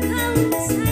comes